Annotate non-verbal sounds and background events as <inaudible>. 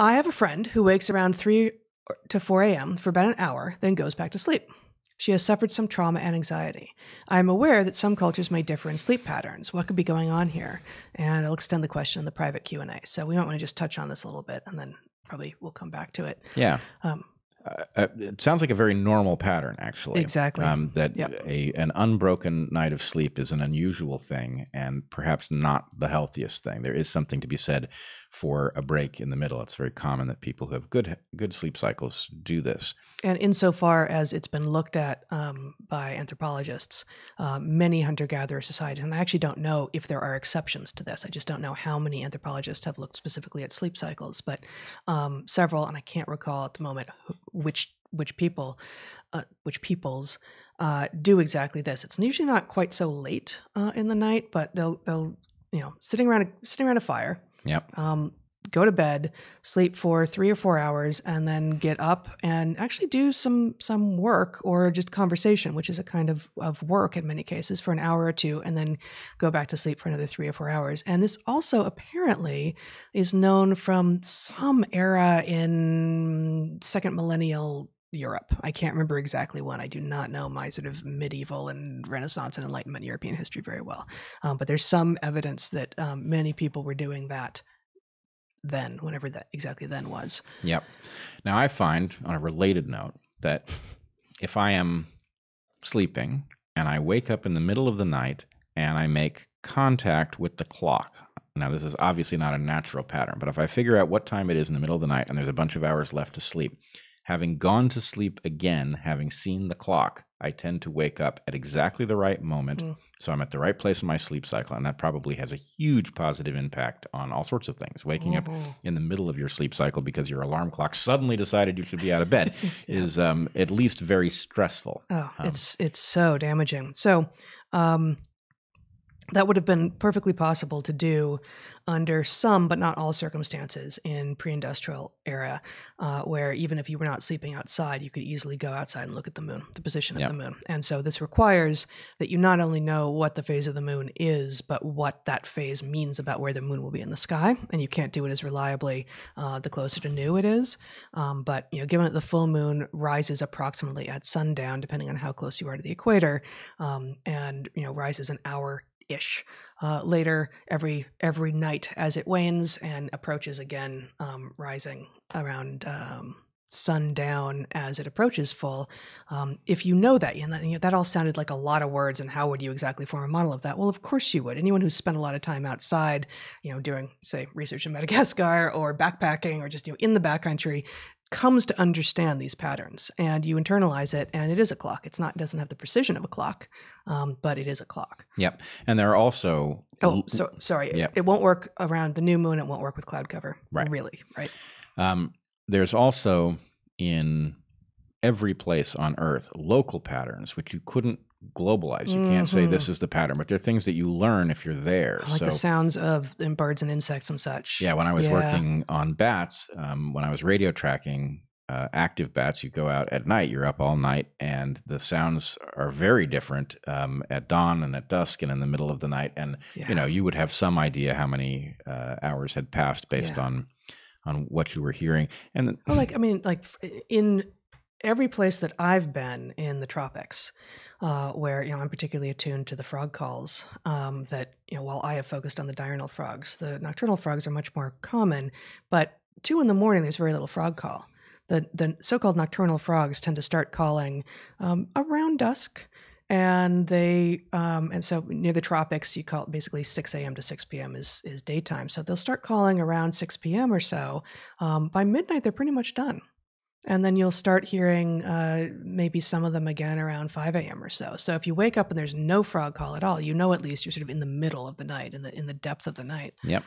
I have a friend who wakes around 3 to 4 a.m. for about an hour, then goes back to sleep. She has suffered some trauma and anxiety. I am aware that some cultures may differ in sleep patterns. What could be going on here? And I'll extend the question in the private Q&A. So we might want to just touch on this a little bit and then probably we'll come back to it. Yeah. Um, Uh, uh, it sounds like a very normal pattern, actually. Exactly. Um, that Yep. a an unbroken night of sleep is an unusual thing, and perhaps not the healthiest thing. There is something to be said for a break in the middle. It's very common that people who have good good sleep cycles do this. And insofar as it's been looked at um, by anthropologists, uh, many hunter gatherer societies, and I actually don't know if there are exceptions to this. I just don't know how many anthropologists have looked specifically at sleep cycles, but um, several, and I can't recall at the moment which which people, uh, which peoples. Uh, do exactly this. It's usually not quite so late uh, in the night, but they'll they'll you know sitting around a, sitting around a fire, Yep. um, go to bed, sleep for three or four hours, and then get up and actually do some some work or just conversation, which is a kind of, of work in many cases for an hour or two, and then go back to sleep for another three or four hours. And this also apparently is known from some era in second millennial Europe. I can't remember exactly when. I do not know my sort of medieval and Renaissance and Enlightenment European history very well. Um, but there's some evidence that um, many people were doing that then, whenever that exactly then was. Yep. Now I find on a related note that if I am sleeping and I wake up in the middle of the night and I make contact with the clock. Now this is obviously not a natural pattern, but if I figure out what time it is in the middle of the night and there's a bunch of hours left to sleep, having gone to sleep again, having seen the clock, I tend to wake up at exactly the right moment. Mm. So I'm at the right place in my sleep cycle and that probably has a huge positive impact on all sorts of things. Waking up Mhm. in the middle of your sleep cycle because your alarm clock suddenly decided you should be out of bed <laughs> Yeah. is um, at least very stressful. Oh, Um, it's it's so damaging. So, um, that would have been perfectly possible to do under some, but not all circumstances in pre-industrial era, uh, where even if you were not sleeping outside, you could easily go outside and look at the moon, the position of Yep. the moon. And so this requires that you not only know what the phase of the moon is, but what that phase means about where the moon will be in the sky. And you can't do it as reliably uh, the closer to new it is. Um, but you know, given that the full moon rises approximately at sundown, depending on how close you are to the equator, um, and you know rises an hour ish uh, later every every night as it wanes and approaches again, um, rising around. Um, sundown as it approaches full um, if you know that and that, you know, that all sounded like a lot of words and how would you exactly form a model of that well of course you would anyone who's spent a lot of time outside you know doing say research in madagascar or backpacking or just you know in the backcountry comes to understand these patterns and you internalize it and it is a clock. It's not it doesn't have the precision of a clock um, but it is a clock. Yep. And there are also oh so sorry. It, it won't work around the new moon it won't work with cloud cover. Right. really right? Um, there's also in every place on Earth local patterns which you couldn't globalize. You can't say this is the pattern, but there are things that you learn if you're there. like so the sounds of birds and insects and such yeah, when I was Yeah. working on bats, um, when I was radio tracking uh, active bats, you go out at night. You're up all night, and the sounds are very different um, at dawn and at dusk and in the middle of the night. And yeah. you know, you would have some idea how many uh, hours had passed based Yeah. on on what you were hearing. And then, Well, like I mean, like in every place that I've been in the tropics, uh, where you know I'm particularly attuned to the frog calls. Um, that you know, while I have focused on the diurnal frogs, the nocturnal frogs are much more common. But two in the morning, there's very little frog call. The the so-called nocturnal frogs tend to start calling um, around dusk. And they, um, and so near the tropics, you call it basically 6 a.m. to 6 p.m. is is daytime. So they'll start calling around 6 p.m. or so, um, by midnight they're pretty much done and then you'll start hearing uh, maybe some of them again around 5 a.m or so so if you wake up and there's no frog call at all you know at least you're sort of in the middle of the night in the in the depth of the night yep.